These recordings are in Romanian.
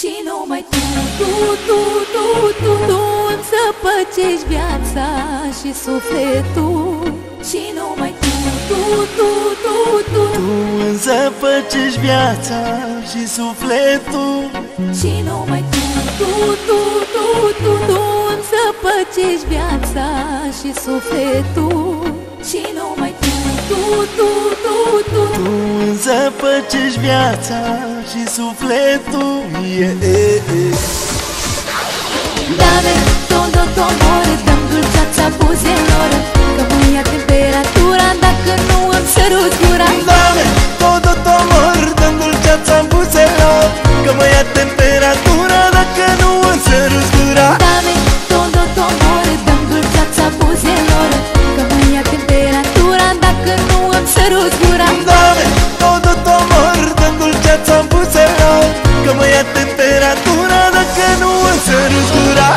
Și numai tu, tu, tu, tu, tu, tu îmi să păcești viața și sufletul Și numai tu, tu, tu, tu, tu Tu îmi să păcești viața și sufletul Și numai tu, tu, tu, tu, tu, tu îmi să viața și sufletul Și numai tu tu, tu, tu, tu. Viața și sufletul e, e, e. Da, Dame todo tu amor, dăm dulceața buzelor. Că mâia temperatura dacă nu îmi sărut gura. Da, Dame todo tu amor, dăm dulceața buzelor. Că mă ia temperatura dacă nu îmi sărut gura. Dame sărut gura. Doamne, o tot omor, dă dulceața-n buzăran Că mă ia temperatura dacă nu o sărut gura.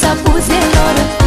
sabuzelora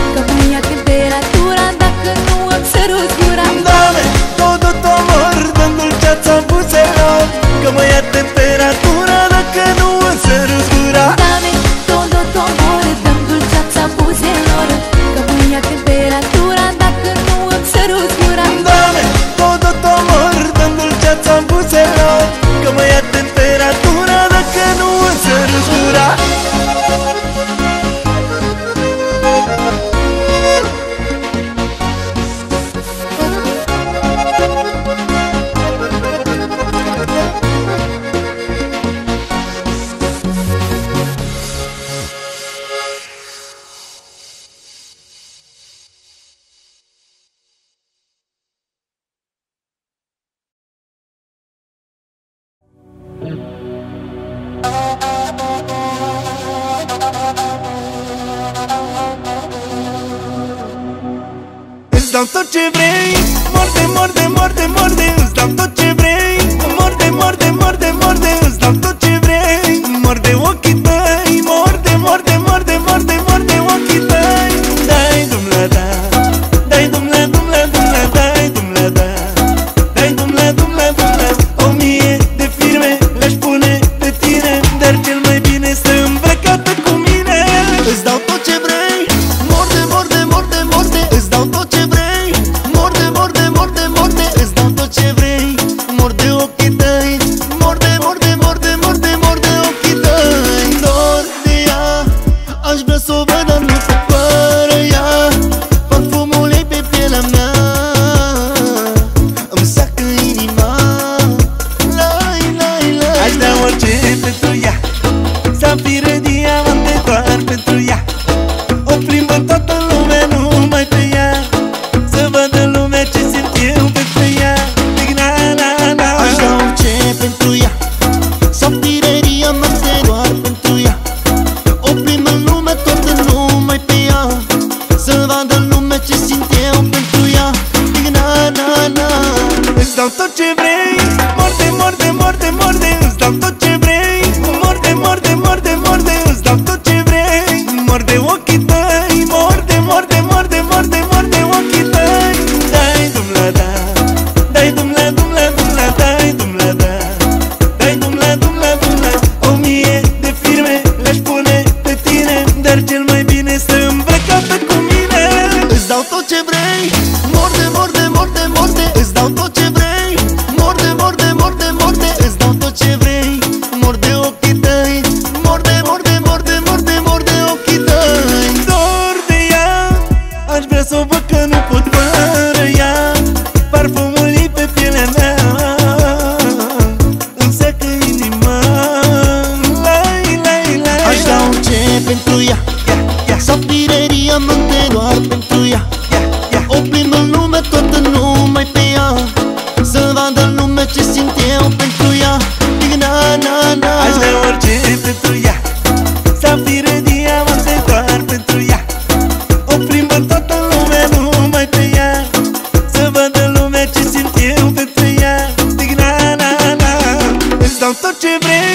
tanto te.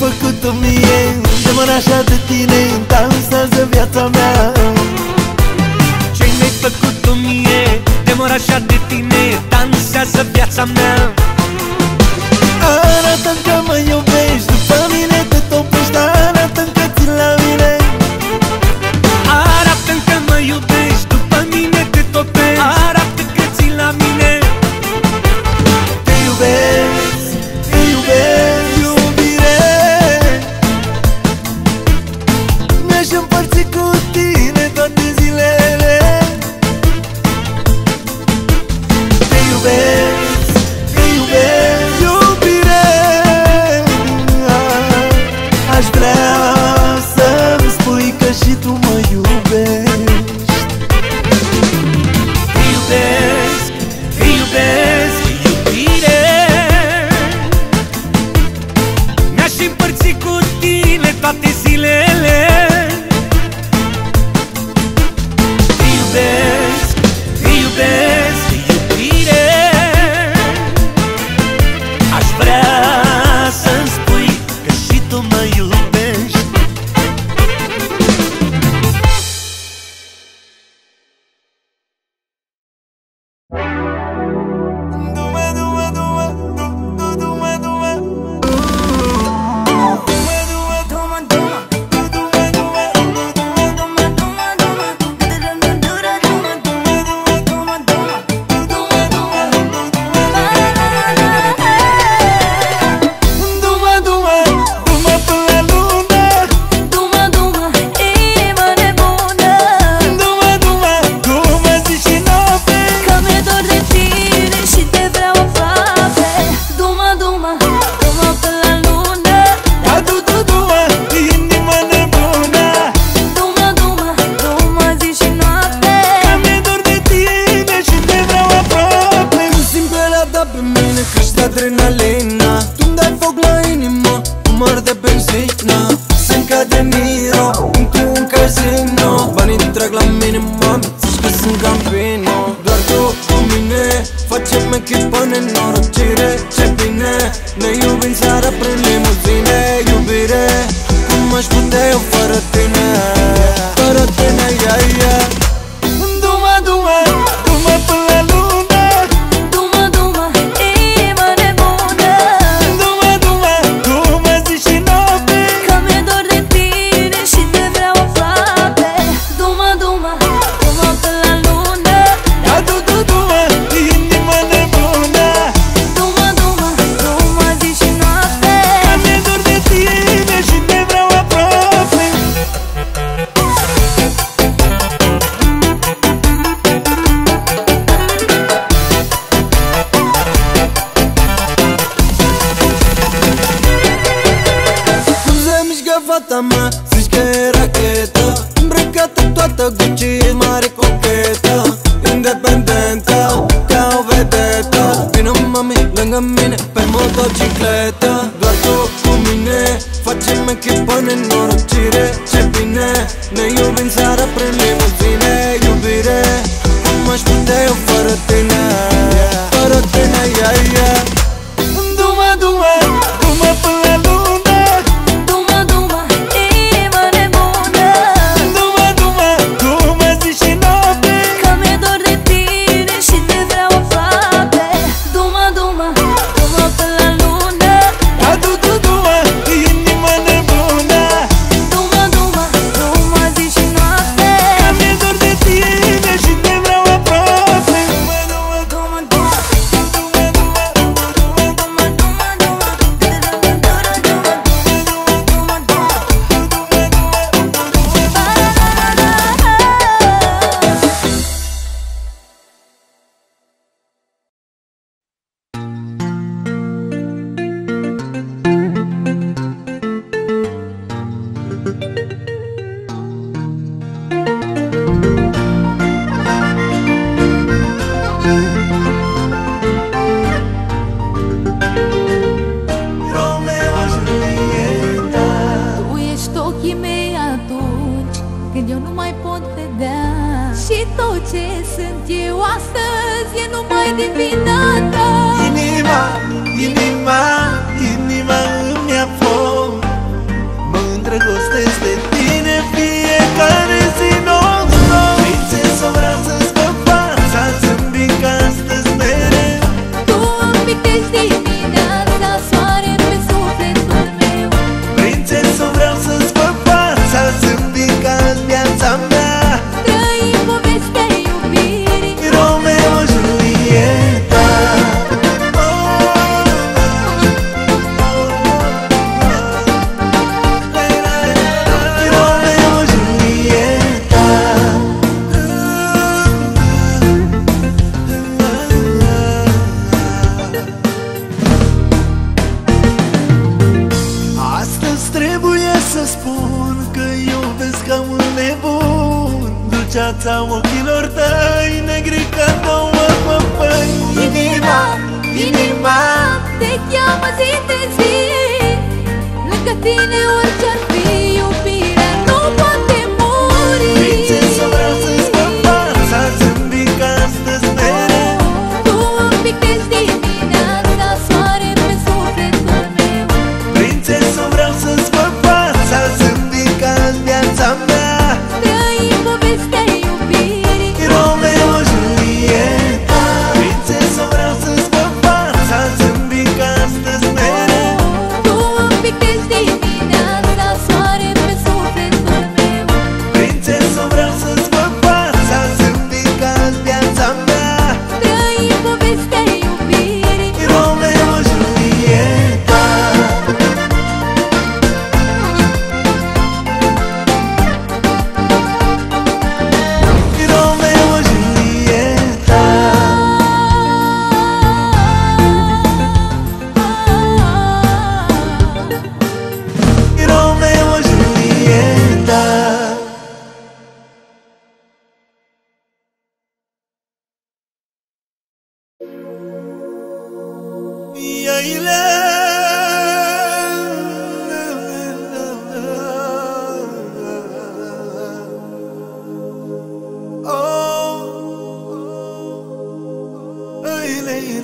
făcut-o mie De mână așa de tine dansează viața mea. Ce mi-ai făcut-o mie De mână așa de tine dansează viața mea. Arată-mi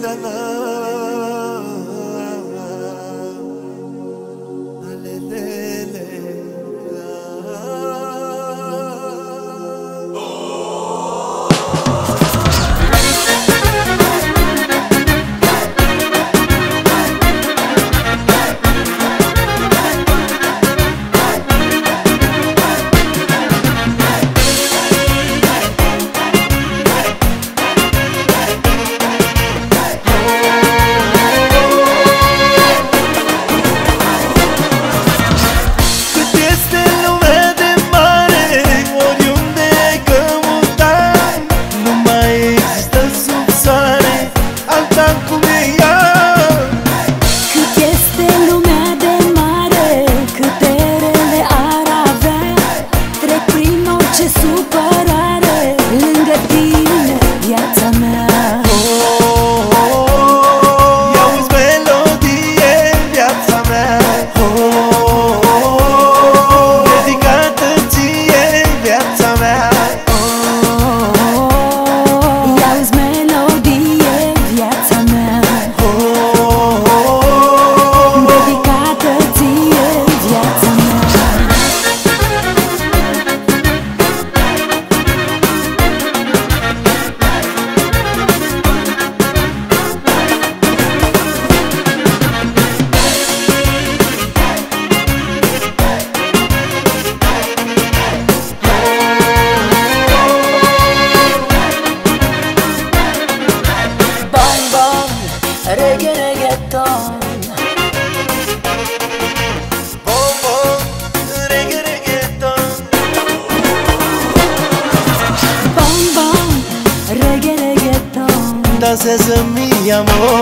the love. Dansează mi amor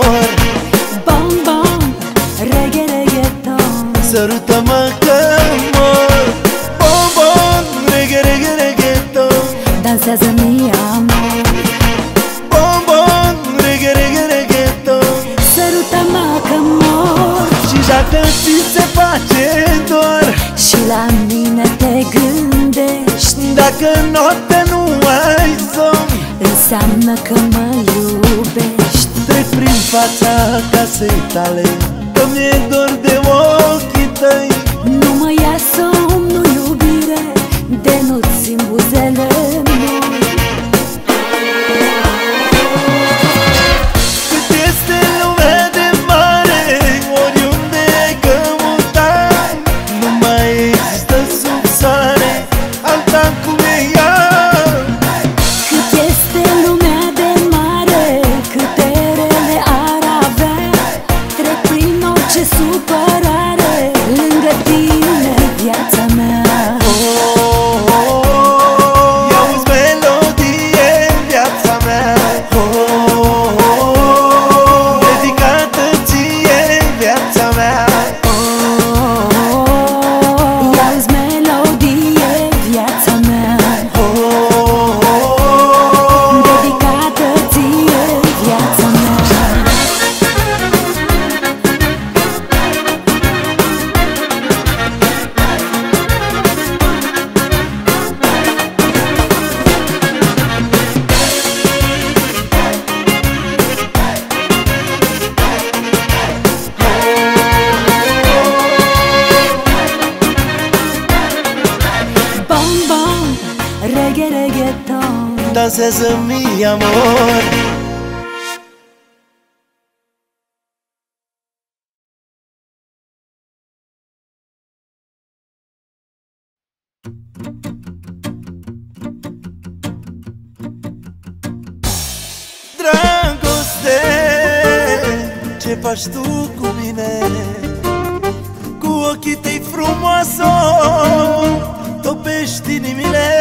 aceitale entonces mi amor Dragoste, ce faci tu cu mine? Cu ochii tăi frumoasă, topești inimile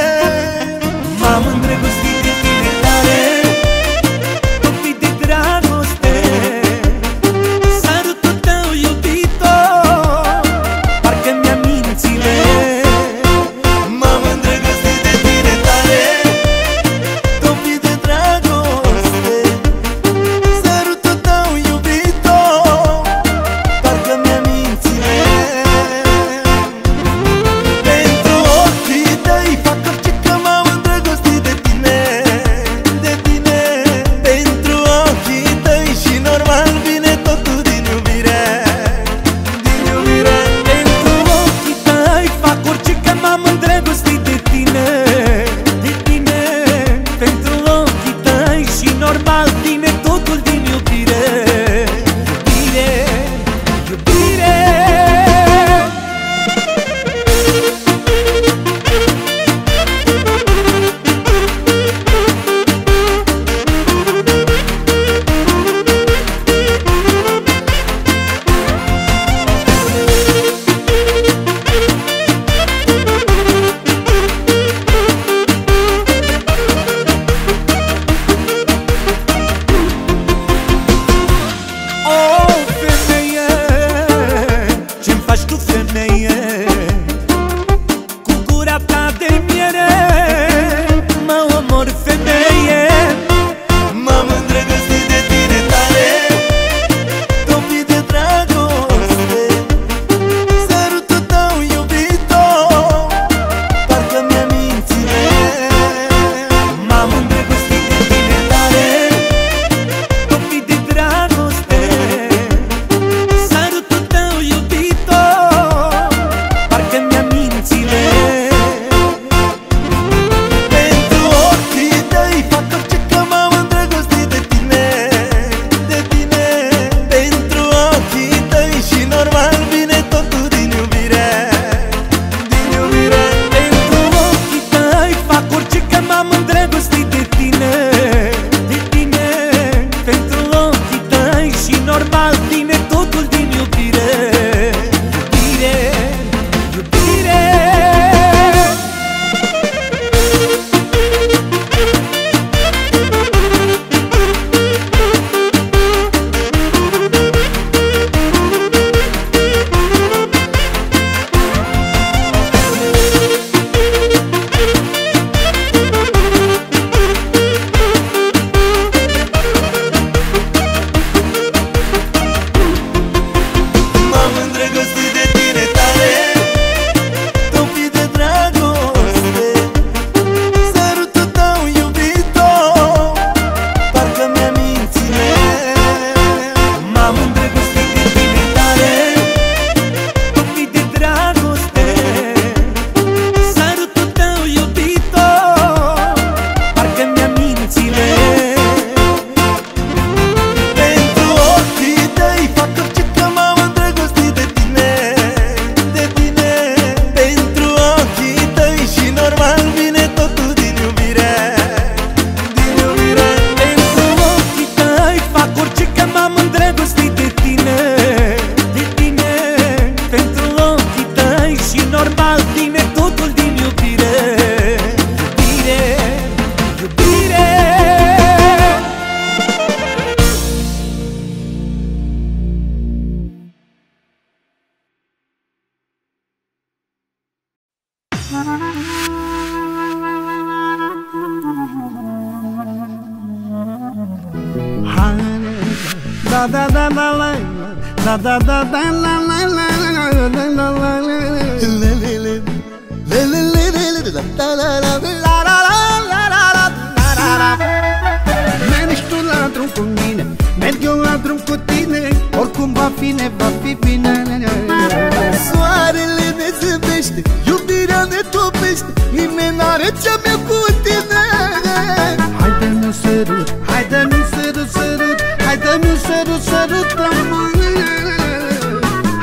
nu sărut, sărut la mâine.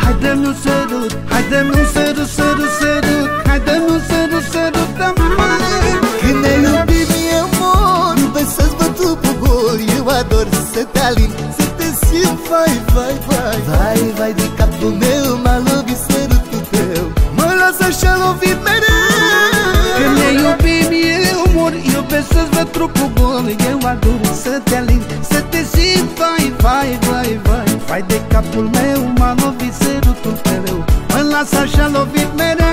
Haide nu sărut, haide nu sărut, sărut, sărut. Haide nu sărut, sărut la Când ne iubim eu mor Pe să-ți băt după gol Eu ador să te alin, să te simt Vai, vai, vai. Vai, vai de capul meu M-a lovit sărutul tău. Mă lasă așa lovit mereu. Când ne iubim eu mor Eu pe să-ți băt trupul gol Eu ador să te alin capul meu, m-a lovit sărutul tău Mă las așa lovit mereu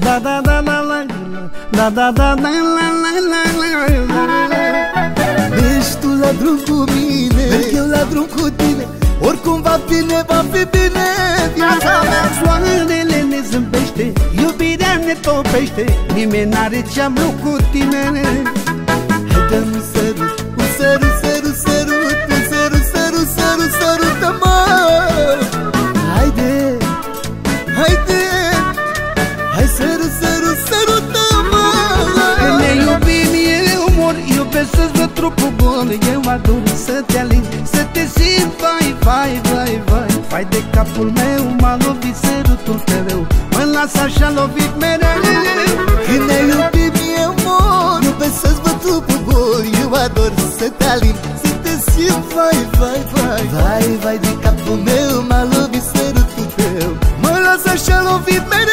Da da da da la Da da da da la la la la Oricum va bine, va fi bine Viața mea Soarele ne zâmbește Iubirea ne topește Nimeni n-are ce-am cu tine. Hai dă un sărut, un sărut, sărut, sărut Un sărut, sărut, sărut, sărută-mă Haide, haide Hai sărut, sărut, sărută-mă Când ne iubim eu mor Iubesc să-ți văd trupul gol Eu ador să te alin Să te simt vai, vai, vai, vai Vai de capul meu M-a lovit sărutul tău Mă las așa lovit mereu Când ne iubim eu mor Iubesc să-ți trupul gol Eu ador să te alin Să te simt, vai, vai, vai Vai, vai de capul meu M-a lovit sărutul tău Mă las așa lovit mereu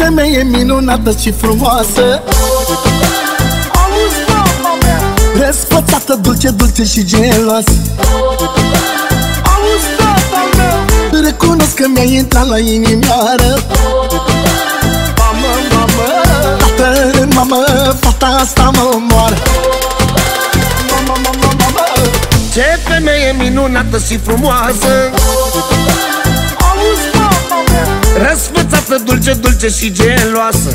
femeie minunată și frumoasă. Auzi, mama mea. Răsfățată, dulce, dulce și geloasă Auzi, tata mea Recunosc că mi-ai intrat la inimioară. Mamă, mamă. Tată, mamă, fata asta mă omoară. Mamă, mamă, mamă. Ce femeie minunată și frumoasă. Auzi, mama mea Răsfățată, dulce, dulce și geloasă.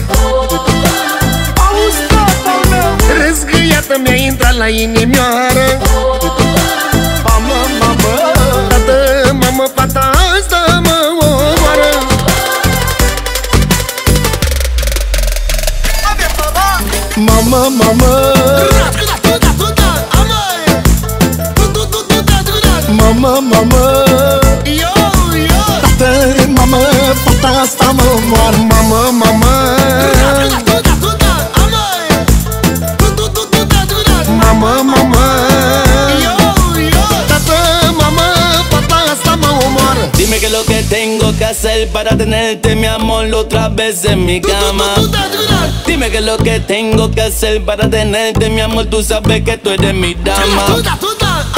Auzi, tata meu Răzgâiată mi-a intrat la inimioară. Mamă, mamă Tată, mamă, fata asta mă omoară. Mamă, mamă! Mamă, mamă! Tată, mamă, fata asta mă omoară Mamă, mamă Mamă, mamă Tată, mamă, fata asta mă omoară Dime que lo que tengo que hacer para tenerte mi amor otra vez en mi cama. Dime que lo que tengo que hacer para tenerte mi amor Tú sabes que tú eres mi dama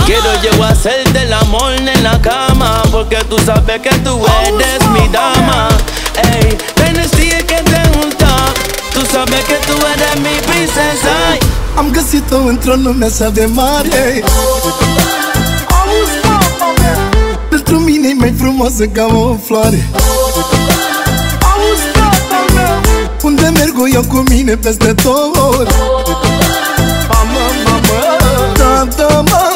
Quiero yo hacerte el amor en la cama Porque tú sabes que tú eres mi dama. Ey, tienes que te gusta. Tú sabes que tú eres mi princesa. Am găsit-o într-o lume așa de mare. Auzi, mama mea Pentru mine e mai frumoasă ca o floare. Auzi, tata meu Unde merg eu cu mine peste tot? Mamă, mamă. Tata, mama, o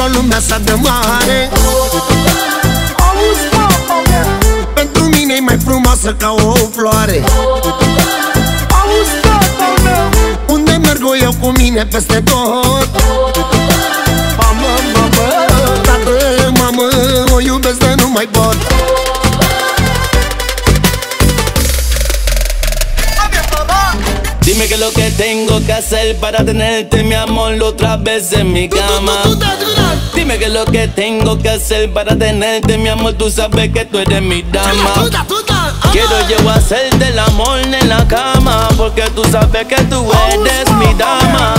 găsit-o într-o lume așa de mare. Auzi, mama mea Pentru mine e mai frumoasă ca o floare. Auzi, tata meu Unde merg eu cu mine peste tot? Mamă, mamă. Tată, mamă O iubesc de nu mai pot que lo que tengo que hacer para tenerte mi amor otra vez en mi cama. Dime que lo que tengo que hacer para tenerte mi amor Tú sabes que tú eres mi dama. Quiero yo hacerte el amor en la cama Porque tú sabes que tú eres mi dama.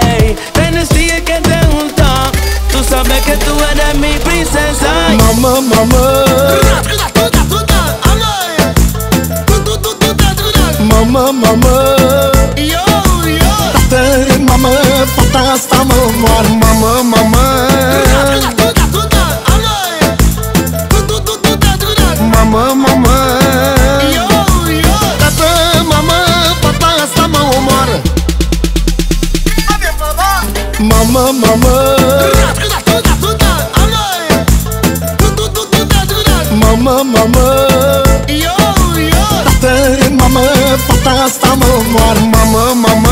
Ey, tienes que te gusta. Tú sabes que tú eres mi princesa. Mamă, mamă Tată, mamă, fata asta mă omoară Mamă, mamă. Mamă, mamă. Tată, mamă, fata asta mă omoară. Mamă, mamă. Mamă, mamă. Tată, mamă, fata asta mă omoară. Mamă, mamă Mamă,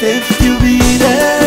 if you be there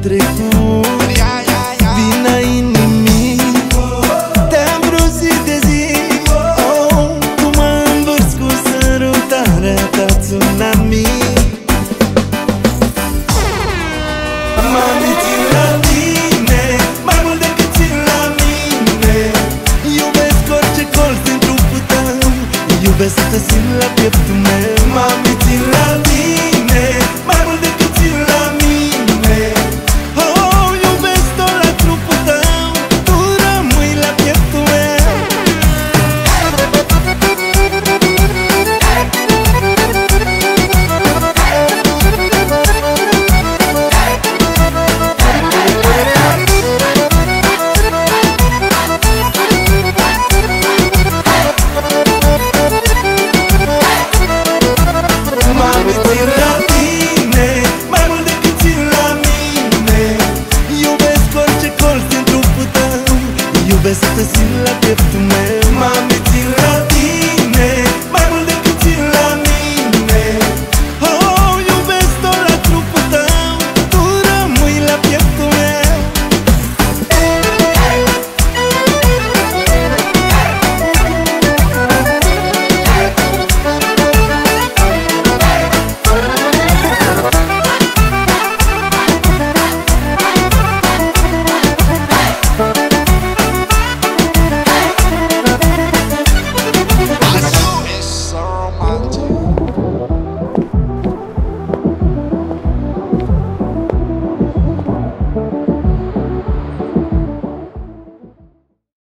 treco